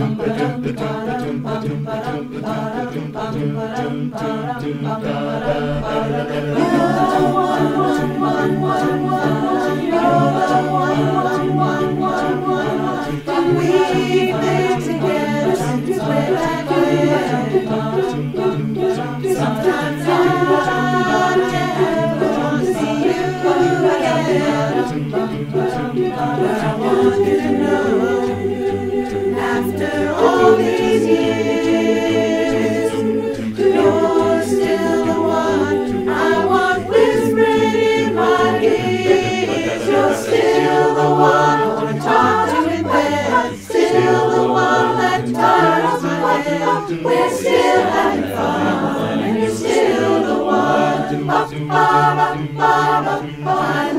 I want to you again. After all these years, you're still the one I want whispering in my. You're still the one to talk to in bed, still the one that turns. We're still having fun, and you're still the one. Ba, ba, ba, ba, ba,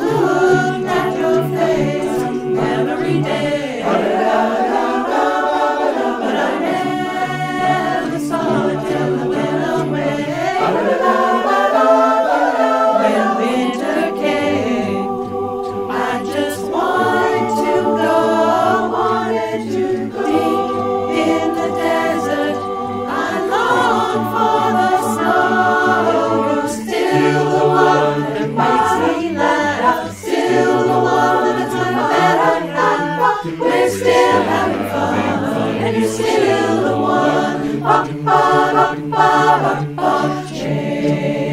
still having fun, and you're still the one. Ba ba ba ba ba ba, changing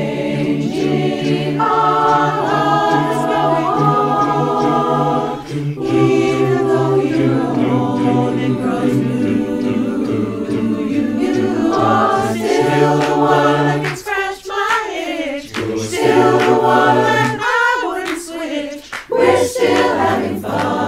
our lives going on, even though you're old and grows blue. You are still the one that can scratch my itch. Still the one that I wouldn't switch. We're still having fun.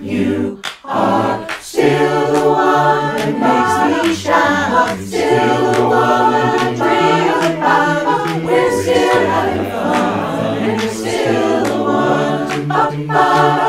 You are still the one that makes me shout. Still the one that dreams about. We're still having fun. And you're still the one.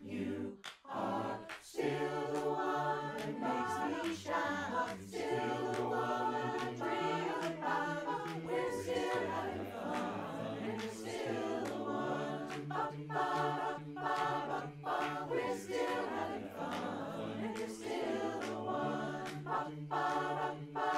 You are still the one that makes me shine. Still the one that dreams about. We're still having fun. And you're still the one. Ba ba ba ba ba. We're still having fun. And you're still the one. Ba ba ba ba.